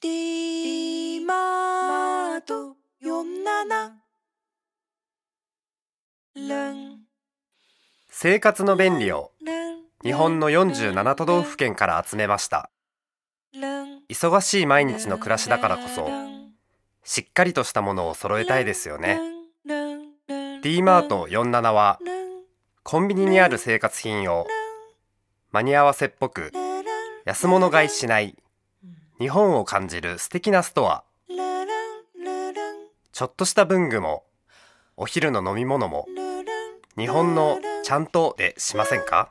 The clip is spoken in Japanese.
D マート47生活の便利を日本の47都道府県から集めました。忙しい毎日の暮らしだからこそしっかりとしたものを揃えたいですよね。D マート47はコンビニにある生活品を間に合わせっぽく安物買いしない日本を感じる素敵なストア。ちょっとした文具もお昼の飲み物も日本のちゃんとでしませんか？